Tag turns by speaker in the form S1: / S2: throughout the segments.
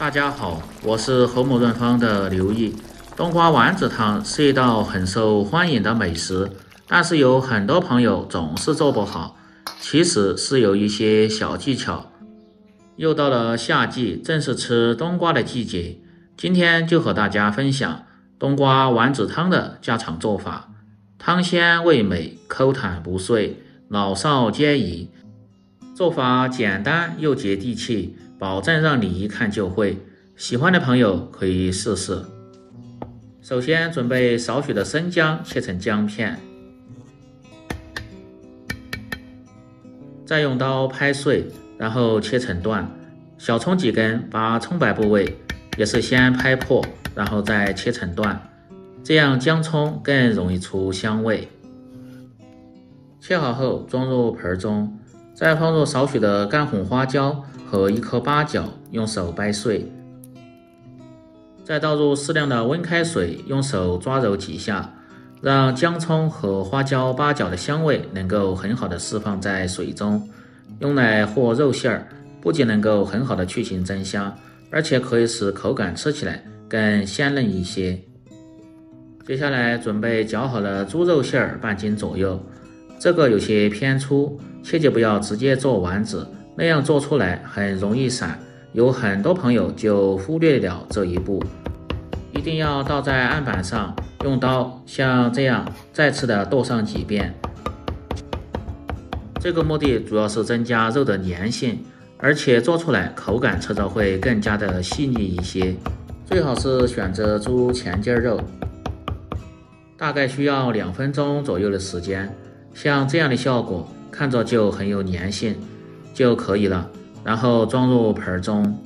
S1: 大家好，我是和睦润芳的刘毅。冬瓜丸子汤是一道很受欢迎的美食，但是有很多朋友总是做不好，其实是有一些小技巧。又到了夏季，正是吃冬瓜的季节，今天就和大家分享冬瓜丸子汤的家常做法，汤鲜味美，口弹不碎，老少皆宜。做法简单又接地气，保证让你一看就会。喜欢的朋友可以试试。首先准备少许的生姜，切成姜片，再用刀拍碎，然后切成段。小葱几根，把葱白部位也是先拍破，然后再切成段，这样姜葱更容易出香味。切好后装入盆中。再放入少许的干红花椒和一颗八角，用手掰碎。再倒入适量的温开水，用手抓揉几下，让姜葱和花椒、八角的香味能够很好的释放在水中。用来和肉馅儿，不仅能够很好的去腥增香，而且可以使口感吃起来更鲜嫩一些。接下来准备绞好的猪肉馅儿半斤左右，这个有些偏粗。切记不要直接做丸子，那样做出来很容易散。有很多朋友就忽略了这一步，一定要倒在案板上，用刀像这样再次的剁上几遍。这个目的主要是增加肉的粘性，而且做出来口感吃着会更加的细腻一些。最好是选择猪前筋肉，大概需要两分钟左右的时间。像这样的效果。看着就很有粘性就可以了，然后装入盆中。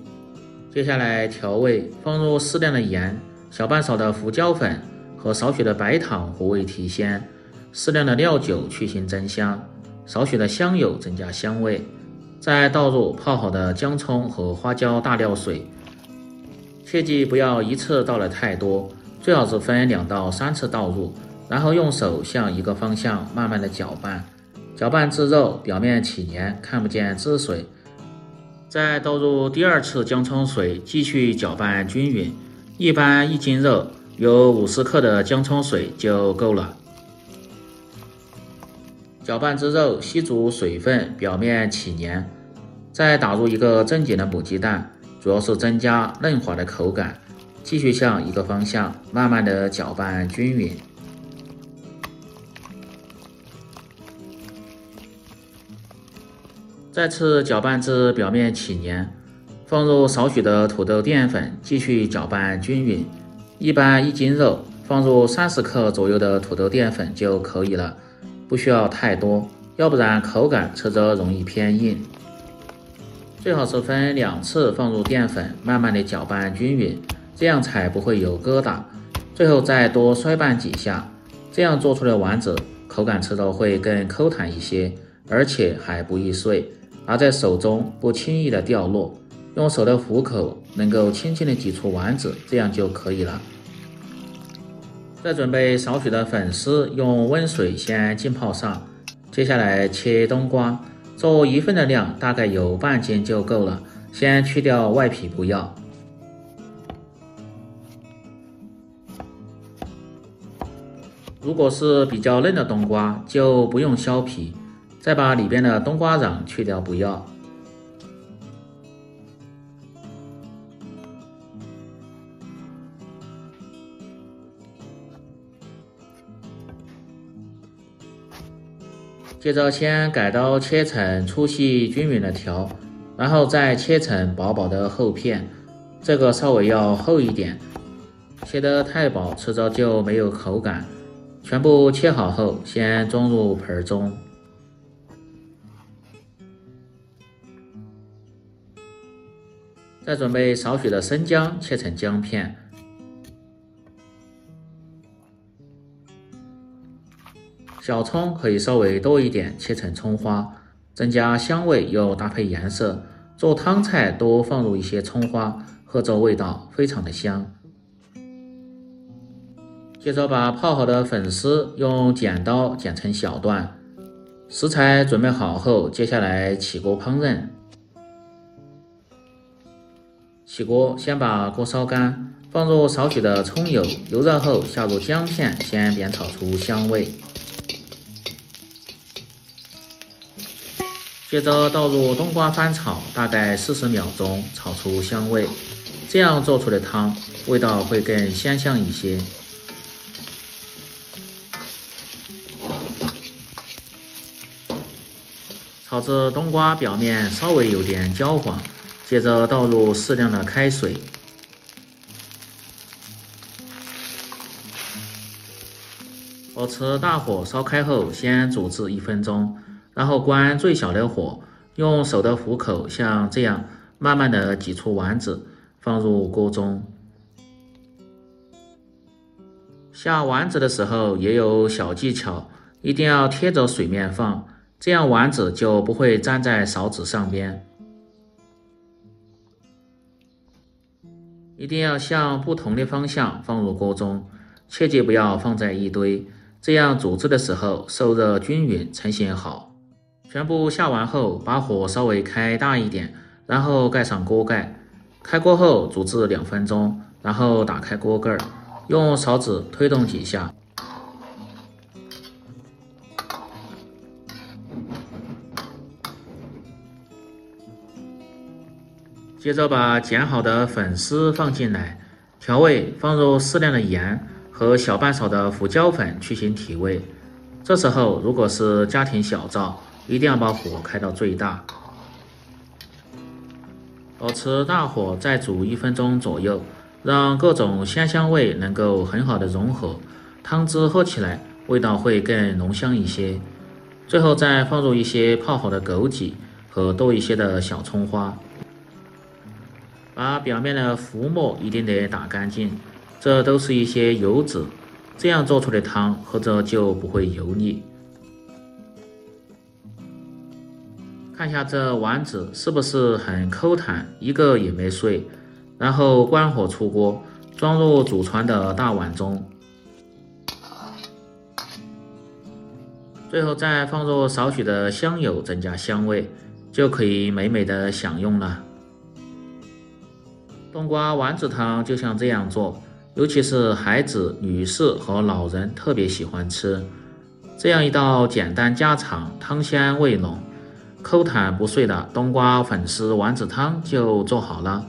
S1: 接下来调味，放入适量的盐，小半勺的胡椒粉。和少许的白糖和味提鲜，适量的料酒去腥增香，少许的香油增加香味。再倒入泡好的姜葱和花椒大料水，切记不要一次倒了太多，最好是分两到三次倒入，然后用手向一个方向慢慢的搅拌。搅拌至肉表面起黏，看不见汁水，再倒入第二次姜葱水，继续搅拌均匀。一般一斤肉有五十克的姜葱水就够了。搅拌至肉吸足水分，表面起黏，再打入一个正经的母鸡蛋，主要是增加嫩滑的口感。继续向一个方向慢慢的搅拌均匀。再次搅拌至表面起黏，放入少许的土豆淀粉，继续搅拌均匀。一般一斤肉放入三十克左右的土豆淀粉就可以了，不需要太多，要不然口感吃着容易偏硬。最好是分两次放入淀粉，慢慢的搅拌均匀，这样才不会有疙瘩。最后再多摔拌几下，这样做出的丸子口感吃着会更 Q 弹一些，而且还不易碎。拿在手中不轻易的掉落，用手的虎口能够轻轻的挤出丸子，这样就可以了。再准备少许的粉丝，用温水先浸泡上。接下来切冬瓜，做一份的量，大概有半斤就够了。先去掉外皮，不要。如果是比较嫩的冬瓜，就不用削皮。再把里边的冬瓜瓤去掉，不要。接着先改刀切成粗细均匀的条，然后再切成薄薄的厚片，这个稍微要厚一点，切得太薄吃着就没有口感。全部切好后，先装入盆中。再准备少许的生姜，切成姜片。小葱可以稍微多一点，切成葱花，增加香味又搭配颜色。做汤菜多放入一些葱花，喝着味道非常的香。接着把泡好的粉丝用剪刀剪成小段。食材准备好后，接下来起锅烹饪。起锅，先把锅烧干，放入少许的葱油，油热后下入姜片，先煸炒出香味。接着倒入冬瓜翻炒，大概四十秒钟，炒出香味。这样做出的汤味道会更鲜香一些。炒至冬瓜表面稍微有点焦黄，接着倒入适量的开水，保持大火烧开后，先煮至一分钟，然后关最小的火，用手的虎口像这样慢慢的挤出丸子，放入锅中。下丸子的时候也有小技巧，一定要贴着水面放。这样丸子就不会粘在勺子上边，一定要向不同的方向放入锅中，切记不要放在一堆，这样煮制的时候受热均匀，成型好。全部下完后，把火稍微开大一点，然后盖上锅盖，开锅后煮至两分钟，然后打开锅盖，用勺子推动几下。接着把剪好的粉丝放进来，调味，放入适量的盐和小半勺的胡椒粉去腥提味。这时候如果是家庭小灶，一定要把火开到最大，保持大火再煮一分钟左右，让各种鲜香味能够很好的融合，汤汁喝起来味道会更浓香一些。最后再放入一些泡好的枸杞和多一些的小葱花。把表面的浮沫一定得打干净，这都是一些油脂，这样做出的汤喝着就不会油腻。看下这丸子是不是很 Q 弹，一个也没碎。然后关火出锅，装入祖传的大碗中，最后再放入少许的香油，增加香味，就可以美美的享用了。冬瓜丸子汤就像这样做，尤其是孩子、女士和老人特别喜欢吃。这样一道简单家常、汤鲜味浓、口弹不碎的冬瓜粉丝丸子汤就做好了。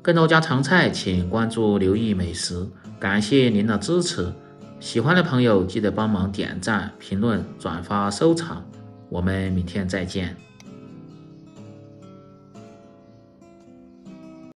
S1: 更多家常菜，请关注“刘毅美食”。感谢您的支持，喜欢的朋友记得帮忙点赞、评论、转发、收藏。我们明天再见。